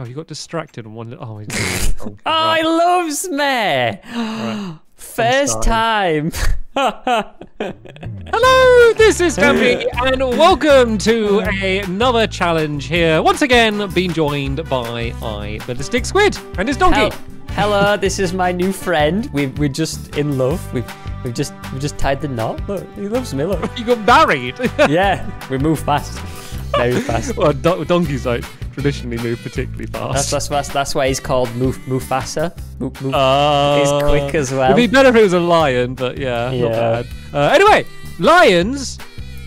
Oh, you got distracted and one. Oh, he's Oh, ah, I love Smare. First time. Hello, this is Stampy, and welcome to another challenge here. Once again, being joined by I, the Ballistic Squid, and his donkey. Hel- Hello, this is my new friend. We we're just in love. We've we've just we just tied the knot. Look, he loves me. Look. You got married. yeah, we move fast, very fast. well, do- donkeys don't traditionally move particularly fast. that's that's, that's why he's called Move Mufasa. Move, move. Uh, He's quick as well. It'd be better if it was a lion, but yeah, Yeah. not bad. Uh, anyway, lions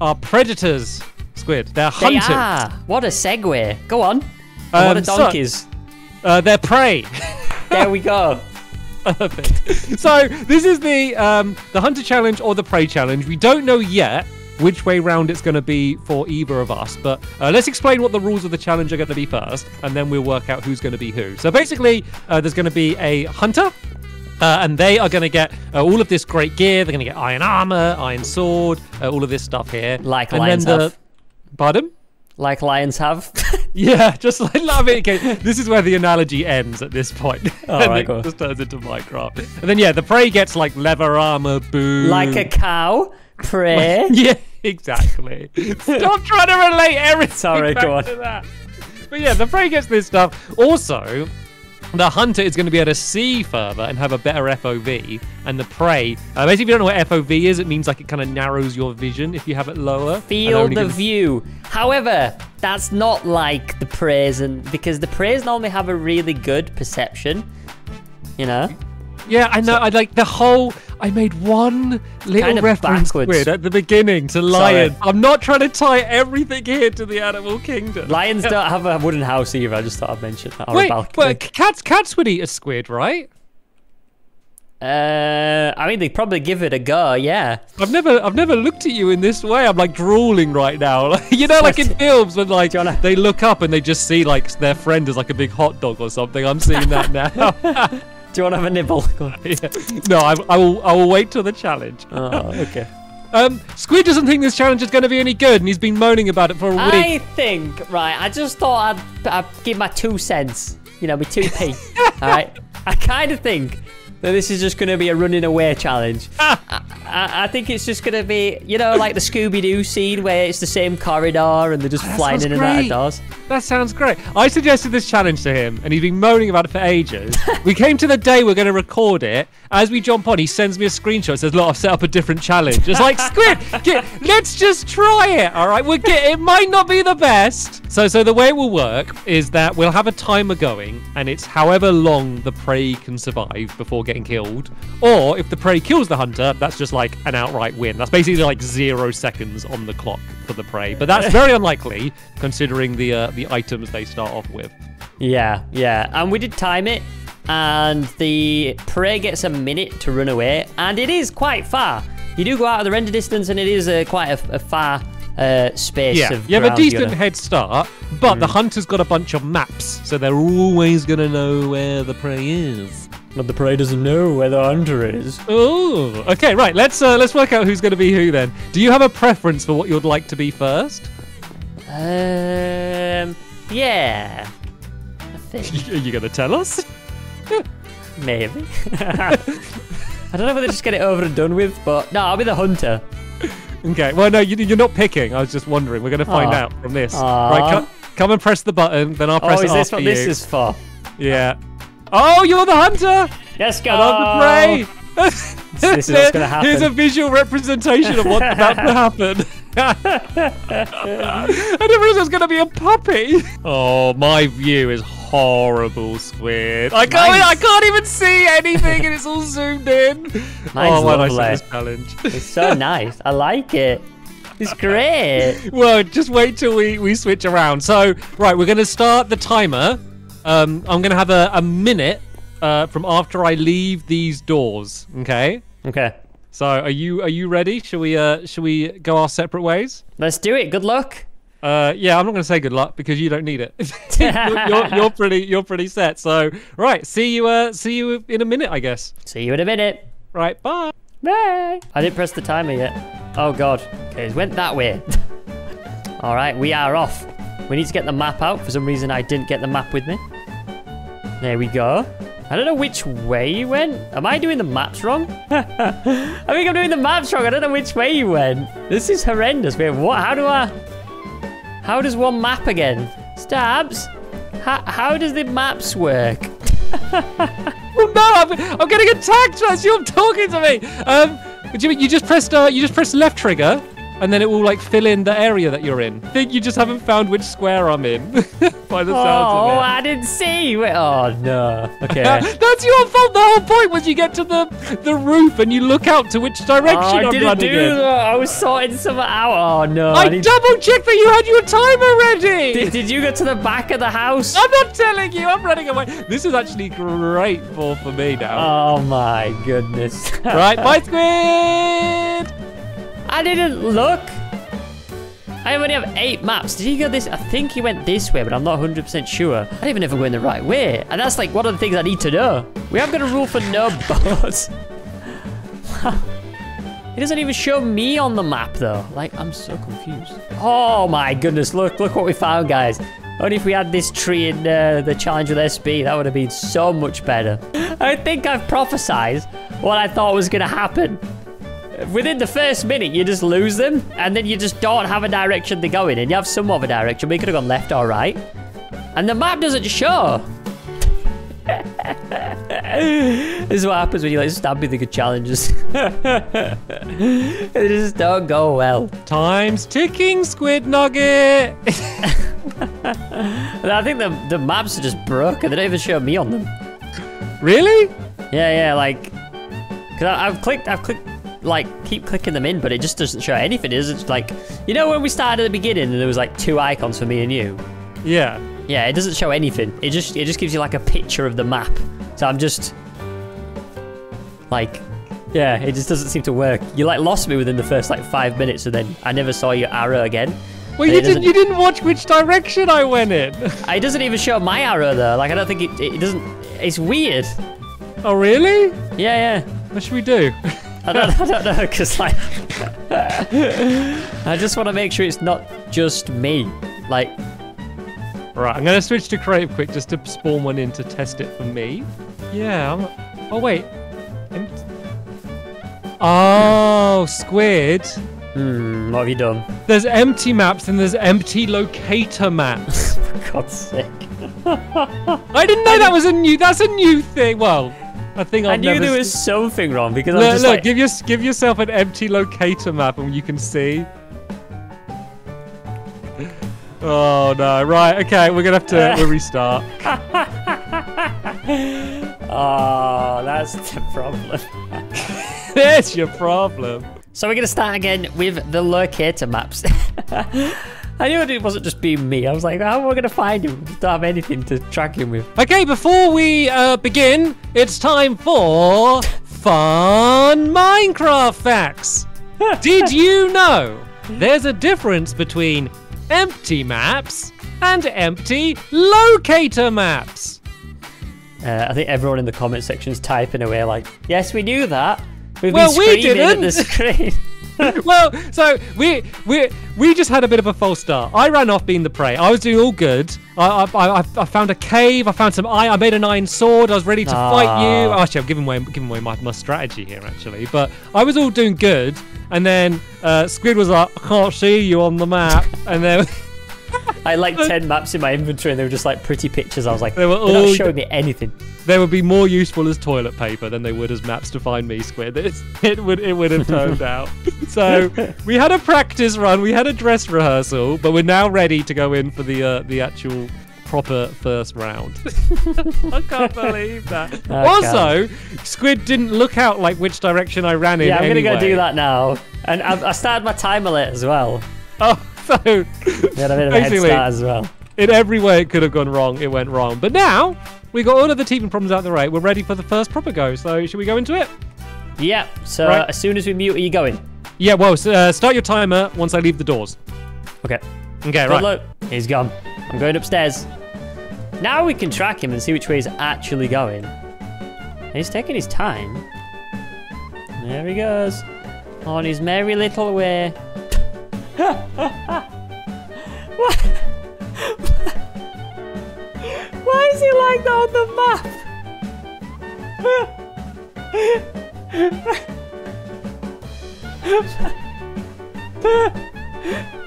are predators. Squid, they're they hunters. are. What a segue. Go on. And what Um, are so- donkeys? Uh, they're prey. there we go. Perfect. So this is the um, the hunter challenge or the prey challenge. We don't know yet which way round it's going to be for either of us, but uh, let's explain what the rules of the challenge are going to be first, and then we'll work out who's going to be who. So basically, uh, there's going to be a hunter. Uh, and they are going to get uh, all of this great gear. They're going to get iron armor, iron sword, uh, all of this stuff here. Like and lions then the, have. Pardon? Like lions have. Yeah, just like love it. Okay, this is where the analogy ends at this point. All and right, it just turns into Minecraft. And then yeah, the prey gets like leather armor, boom. like a cow. Prey. yeah, exactly. Stop trying to relate everything. Sorry, back go on. To that. But yeah, the prey gets this stuff. Also, the hunter is going to be able to see further and have a better FOV, and the prey. Uh, basically, if you don't know what FOV is, it means like it kind of narrows your vision if you have it lower. and Feel only the view. However, that's not like the preys, and because the preys normally have a really good perception. You know. Yeah, I know. I like the whole. I made one little Kind of reference backwards. at the beginning to lion. I'm not trying to tie everything here to the animal kingdom. Lions don't have a wooden house either. I just thought I'd mention that. Wait, but cats cats would eat a squid, right? Uh, I mean, they probably give it a go. Yeah. I've never I've never looked at you in this way. I'm like drooling right now. You know, like in films when like they look up and they just see like their friend is like a big hot dog or something. I'm seeing that now. Do you want to have a nibble? Go. Yeah. No, I, I will I will wait till the challenge. Oh, okay. Um, Squid doesn't think this challenge is going to be any good, and he's been moaning about it for a week. I think right. I just thought I'd, I'd give my two cents. You know, my two p. all right. I kind of think this is just going to be a running away challenge. Ah! I, I, I think it's just going to be, you know, like the Scooby Doo scene where it's the same corridor and they're just oh, that flying in and out of doors. That sounds great. I suggested this challenge to him, and he's been moaning about it for ages. we came to the day we're going to record it. As we jump on, he sends me a screenshot. Says, "Look, I've set up a different challenge." It's like Squid. Get, let's just try it. All right, we get. It might not be the best. So, so the way it will work is that we'll have a timer going, and it's however long the prey can survive before getting killed. Or if the prey kills the hunter, that's just like an outright win. That's basically like zero seconds on the clock for the prey. But that's very unlikely considering the uh, the items they start off with. Yeah, yeah. And we did time it, and the prey gets a minute to run away, and it is quite far. You do go out of the render distance, and it is uh, quite a, a far uh, space Yeah, of you have a decent gotta- head start, but the hunter's got a bunch of maps, so they're always gonna know where the prey is. But the prey doesn't know where the hunter is. Oh, okay, right. Let's uh, let's work out who's gonna be who then. Do you have a preference for what you'd like to be first? Um, yeah. I think Are you gonna tell us? maybe. I don't know whether to just get it over and done with, but no, I'll be the hunter. Okay. Well, no, you, you're not picking. I was just wondering. We're gonna find Aw. out from this. Aw. Right, come, come and press the button. Then I'll press oh, it is this after what you. this is for? Yeah. Oh, you're the hunter. Let's go. And I'm the prey. This is what's gonna happen. Here's a visual representation of what's about to happen. I didn't realize it was going to be a puppy. Oh, my view is horrible, Squid. I can't, Mine's- I can't even see anything, and it's all zoomed in. oh, why did I lovely. say this challenge? It's so nice. I like it. It's great. well, just wait till we, we switch around. So, right, we're going to start the timer. Um, I'm going to have a, a minute uh, from after I leave these doors. Okay. Okay. So, are you are you ready? Shall we uh shall we go our separate ways? Let's do it. Good luck. Uh, yeah, I'm not going to say good luck because you don't need it. you're, you're, you're pretty you're pretty set. So, right, see you uh see you in a minute, I guess. See you in a minute. Right, bye. Bye. I didn't press the timer yet. Oh god. Okay, it went that way. All right, we are off. We need to get the map out. For some reason, I didn't get the map with me. There we go. I don't know which way you went. Am I doing the maps wrong? I think I'm doing the maps wrong. I don't know which way you went. This is horrendous. Wait, what? How do I... How does one map again? Stamps? How, how does the maps work? Oh no, I'm, I'm getting attacked as you're talking to me. Um, Jimmy, you just pressed uh, you just pressed left trigger, and then it will like fill in the area that you're in. I think you just haven't found which square I'm in by the sounds Oh, of it. Oh, I didn't see. Wait, oh, no. Okay. That's your fault. The whole point was you get to the the roof and you look out to which direction Oh, I I'm didn't running do in. that. I was sorting something out. Oh, no. I need- double checked that you had your timer ready. Did, did you go to the back of the house? I'm not telling you. I'm running away. This is actually great for for me now. Oh, my goodness. right, bye, squid. I didn't look. I only have eight maps. Did he go this? I think he went this way, but I'm not 100% sure. I don't even know if I'm going the right way. And that's like one of the things I need to know. We have got a rule for no boats. It doesn't even show me on the map though. Like, I'm so confused. Oh my goodness, look, look what we found, guys. Only if we had this tree in uh, the challenge with SB, that would have been so much better. I think I've prophesized what I thought was going to happen. Within the first minute, you just lose them, and then you just don't have a direction to go in, and you have some of a direction, you could have gone left or right. And the map doesn't show. this is what happens when you like stab me the good challenges. they just don't go well. Time's ticking, Squid Nugget. And I think the the maps are just broken. They don't even show me on them. really? Yeah, yeah, like, cause I, I've clicked, I've clicked, like, keep clicking them in, but it just doesn't show anything. It's just like, you know, when we started at the beginning and there was like two icons for me and you. Yeah. Yeah, it doesn't show anything. It just, it just gives you like a picture of the map. So I'm just, like, yeah, it just doesn't seem to work. You like lost me within the first like five minutes, and then I never saw your arrow again. Well, you didn't. You didn't watch which direction I went in. It doesn't even show my arrow though. Like I don't think it, it doesn't. It's weird. oh, really? Yeah, yeah. What should we do? I don't, I don't know, because like, I just want to make sure it's not just me. Like, right, I'm gonna switch to creative quick just to spawn one in to test it for me. Yeah. I'm, oh wait. Empt- Oh, Squid. hmm, what have you done? There's empty maps and there's empty locator maps. For God's sake. I didn't know that was a new. That's a new thing. Well, I think I've I knew there was something wrong because I'm Look, just look like, give, your, give yourself an empty locator map and you can see. Oh no, right, okay, we're gonna have to we'll restart. oh, that's the problem. that's your problem. So we're gonna start again with the locator maps. I knew it wasn't just being me. I was like, how am I gonna find him? Don't have anything to track him with. Okay, before we uh, begin, it's time for fun Minecraft facts. Did you know there's a difference between empty maps and empty locator maps? Uh, I think everyone in the comment section is typing away like, yes, we knew that. We've Well, we at the didn't. screen. well, so we we we just had a bit of a false start. I ran off being the prey. I was doing all good. I I, I, I found a cave. I found some iron. I made an iron sword. I was ready to fight you. Ah. Actually, I'm giving away giving away my, my strategy here actually. But I was all doing good. And then uh, Squid was like, I can't see you on the map. And then I had like 10 maps in my inventory and they were just like pretty pictures. I was like, They were all- not showing me anything. they would be more useful as toilet paper than they would as maps to find me, Squid. It's, it would it would have turned out. So we had a practice run, we had a dress rehearsal, but we're now ready to go in for the uh, the actual proper first round. I can't believe that. I also, Squid didn't look out like which direction I ran in. Yeah, I'm going to go do that now. And I, I started my timer late as well. Oh, so We had a bit of a head start as well. in every way it could have gone wrong, it went wrong. But now we got all of the teething problems out of the way. We're ready for the first proper go. So should we go into it? Yep. So Right. as soon as we mute, are you going? Yeah. Well, uh, start your timer once I leave the doors. Okay. Okay. Good Right. luck. He's gone. I'm going upstairs. Now we can track him and see which way he's actually going. And he's taking his time. There he goes. On his merry little way. Why is he like that on the map.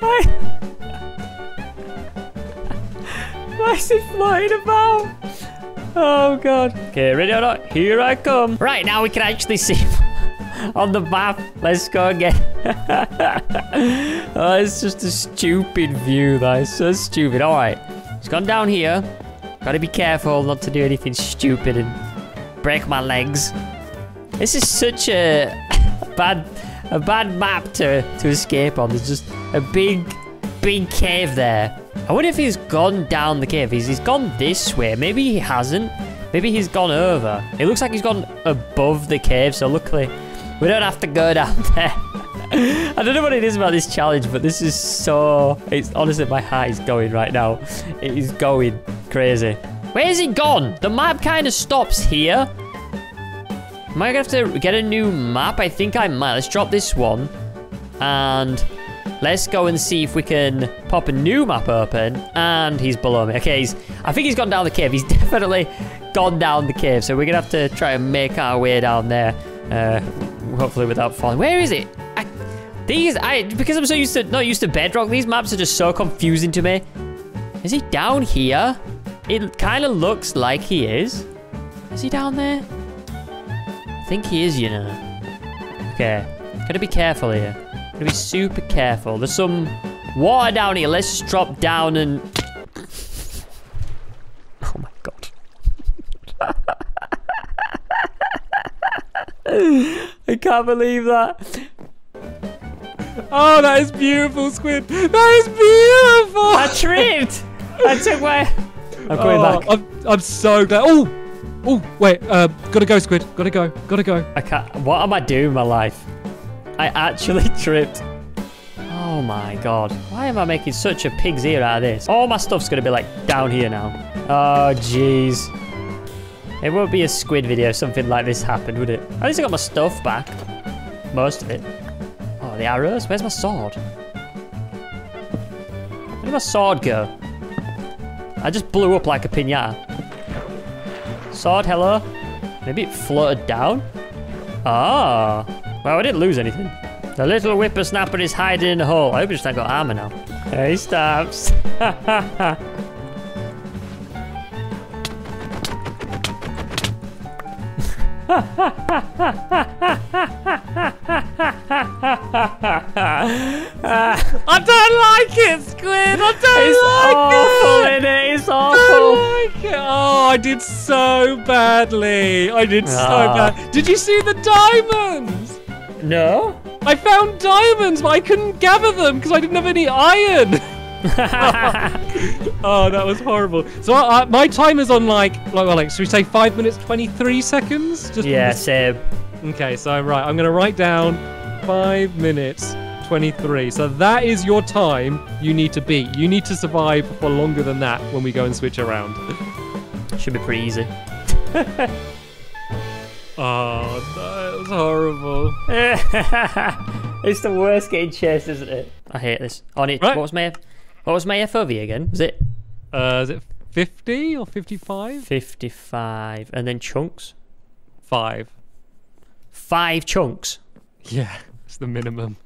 Why? Why is it floating about? Oh god. Okay, ready or not? Here I come. Right, now we can actually see on the map. Let's go again. oh, it's just a stupid view. That is so stupid. All right, it's gone down here. Gotta be careful not to do anything stupid and break my legs. This is such a bad, a bad map to to escape on. There's just a big, big cave there. I wonder if he's gone down the cave. He's, he's gone this way. Maybe he hasn't. Maybe he's gone over. It looks like he's gone above the cave, so luckily we don't have to go down there. I don't know what it is about this challenge, but this is so... It's honestly, my heart is going right now. It is going crazy. Where is he gone? The map kind of stops here. Am I going to have to get a new map? I think I might. Let's drop this one. And let's go and see if we can pop a new map open. And he's below me. Okay, he's... I think he's gone down the cave. He's definitely gone down the cave. So we're going to have to try and make our way down there. Uh, hopefully without falling. Where is it? These, I because I'm so used to not used to Bedrock. These maps are just so confusing to me. Is he down here? It kind of looks like he is. Is he down there? I think he is, you know. Okay, gotta be careful here. Gotta be super careful. There's some water down here. Let's just drop down and. Oh my god. I can't believe that. Oh, that is beautiful, Squid. That is beautiful. I tripped. I took my. I'm going oh, back. I'm, I'm so glad. Oh, oh, wait. Uh, gotta go, Squid. Gotta go. Gotta go. I can't. What am I doing with my life? I actually tripped. Oh my god. Why am I making such a pig's ear out of this? All my stuff's gonna be like down here now. Oh, jeez. It won't be a squid video if something like this happened, would it? At least I got my stuff back. Most of it. The arrows? Where's my sword? Where did my sword go? I just blew up like a pinata. Sword, hello? Maybe it floated down? Ah. Well, I didn't lose anything. The little whippersnapper is hiding in a hole. I hope he he's not got armor now. There he stops. I don't like it, Squid. I don't It's like awful, it. It's I awful. don't like it. Oh, I did so badly. I did so Ah. bad. Did you see the diamonds? No? I found diamonds, but I couldn't gather them because I didn't have any iron. oh, that was horrible. So I, I, my timer's on like, like, well, like, should we say five minutes twenty-three seconds? Just yeah, same. Okay, so right, I'm gonna write down five minutes twenty-three. So that is your time you need to beat. You need to survive for longer than that when we go and switch around. Should be pretty easy. Oh, that was horrible. it's the worst getting chased, isn't it? I hate this. On it. Right. What was my what was my FOV again? Was it Uh, is it fifty or fifty-five? 55 and then chunks? Five. Five chunks. Yeah, it's the minimum.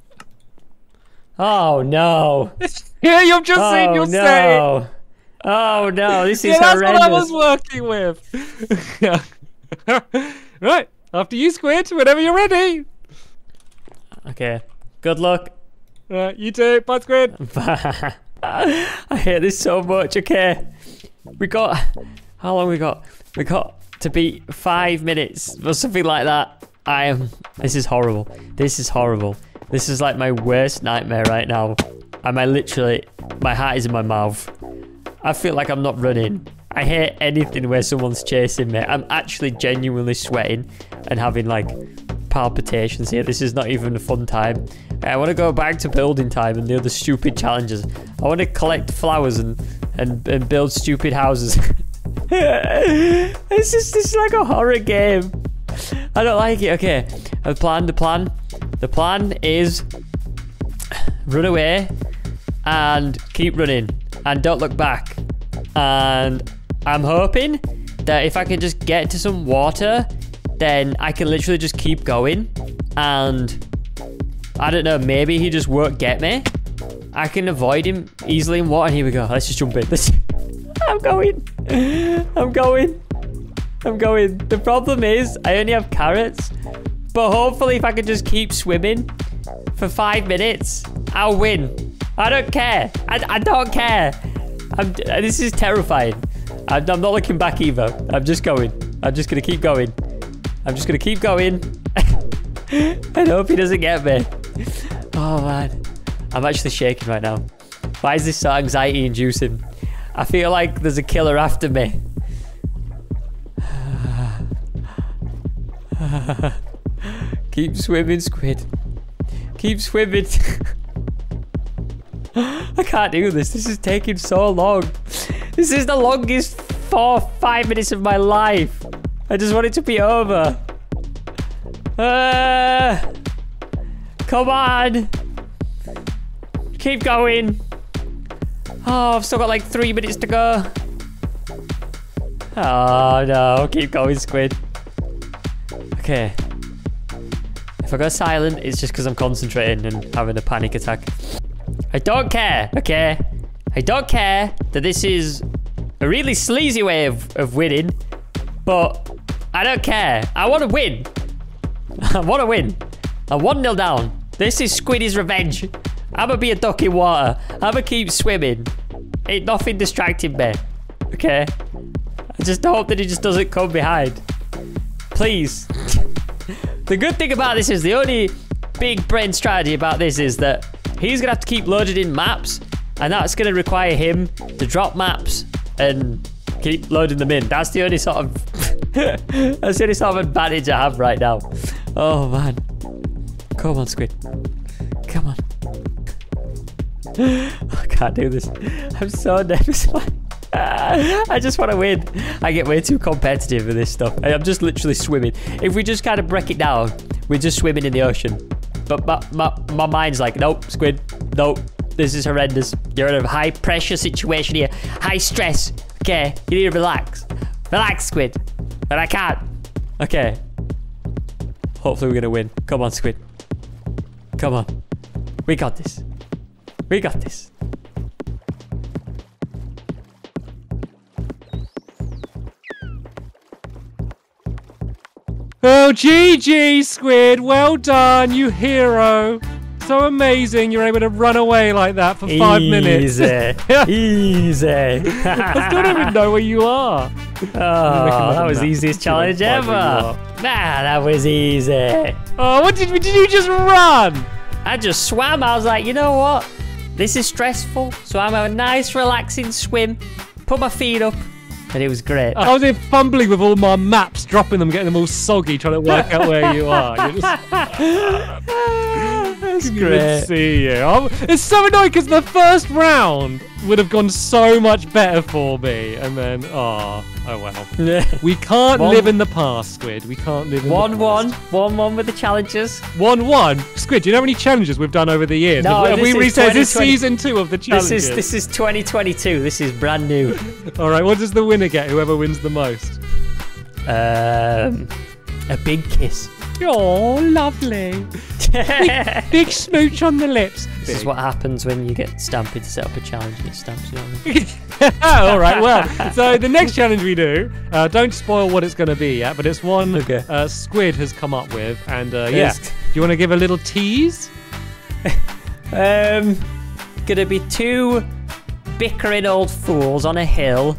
Oh no. yeah, you've just seen oh your no. Oh no, this is Yeah, that's horrendous. what I was working with. Right, after you, Squid, whenever you're ready. Okay. Good luck. Right, you too. Bye, Squid. I hate this so much. Okay. We got how long we got? We got to beat five minutes or something like that. I am this is horrible. This is horrible. This is like my worst nightmare right now. Am I literally my heart is in my mouth. I feel like I'm not running. I hate anything where someone's chasing me. I'm actually genuinely sweating and having like palpitations here. This is not even a fun time. I want to go back to building time and the other stupid challenges. I want to collect flowers and, and, and build stupid houses. it's just is like a horror game. I don't like it. Okay, the plan. The plan. The plan is run away and keep running and don't look back. And I'm hoping that if I can just get to some water, then I can literally just keep going. And I don't know, maybe he just won't get me. I can avoid him easily in water. Here we go. Let's just jump in. Let's... I'm going. I'm going. I'm going. The problem is I only have carrots. But hopefully if I can just keep swimming for five minutes, I'll win. I don't care. I, I don't care. I'm, this is terrifying. I'm, I'm not looking back either. I'm just going. I'm just going to keep going. I'm just to keep going. I hope he doesn't get me. Oh, man. I'm actually shaking right now. Why is this so anxiety inducing? I feel like there's a killer after me. Keep swimming, squid. Keep swimming. I can't do this. This is taking so long. This is the longest four, five minutes of my life. I just want it to be over. Uh, come on. Keep going. Oh, I've still got like three minutes to go. Oh no, keep going, squid. Okay. If I go silent, it's just because I'm concentrating and having a panic attack. I don't care, okay? I don't care that this is a really sleazy way of, of winning, but I don't care. I want to win. I want to win. I'm 1 0 down. This is Squiddy's revenge. I'm gonna be a duck in water. I'm gonna keep swimming. Ain't nothing distracting me. Okay? I just hope that he just doesn't come behind. Please. the good thing about this is the only big brain strategy about this is that he's gonna have to keep loading in maps, and that's gonna require him to drop maps and keep loading them in. That's the only sort of that's the only sort of advantage I have right now. Oh man. Come on, Squid. Come on. I can't do this. I'm so nervous. I just want to win. I get way too competitive with this stuff. I'm just literally swimming. If we just kind of break it down, we're just swimming in the ocean. But my, my, my mind's like, nope, squid, nope. This is horrendous. You're in a high pressure situation here. High stress. Okay, you need to relax. Relax, squid. But I can't. Okay. Hopefully we're to win. Come on, squid. Come on. We got this. We got this. Oh, GG, Squid. Well done, you hero. So amazing you're able to run away like that for five minutes. Easy. Easy. I still don't even know where you are. Oh, that was the easiest challenge ever. Nah, that was easy. Oh, what did, did you just run? I just swam. I was like, you know what? This is stressful, so I'm having a nice, relaxing swim. Put my feet up, and it was great. I was here fumbling with all my maps, dropping them, getting them all soggy, trying to work out where you are. You're just... That's Didn't see you. I'm- it's so annoying because the first round would have gone so much better for me, and then oh, oh well. We can't One- live in the past, Squid. We can't live in One the one, past. one one with the challenges. one one. Squid, do you know how many challenges we've done over the years? No, have this we is reset this 2020 season two of the challenges. This is this is 2022. This is brand new. All right, what does the winner get? Whoever wins the most. Um, a big kiss. Oh, lovely. this Big smooch on the lips. This is what happens when you get Stampy to set up a challenge and it stamps you on. All right. Well, so the next challenge we do, uh, don't spoil what it's going to be yet, but it's one Okay. uh, Squid has come up with, and uh, yeah. Yes. Do you want to give a little tease? Um, gonna be two bickering old fools on a hill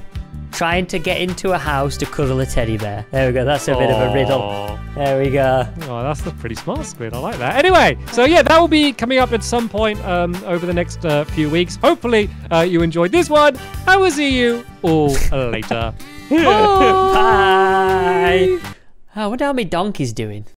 trying to get into a house to cuddle a teddy bear. There we go. That's a bit of a riddle. There we go. Oh, that's a pretty smart squid. I like that. Anyway, so yeah, that will be coming up at some point um, over the next uh, few weeks. Hopefully, uh, you enjoyed this one. I will see you all later. Bye. I wonder how many donkeys doing.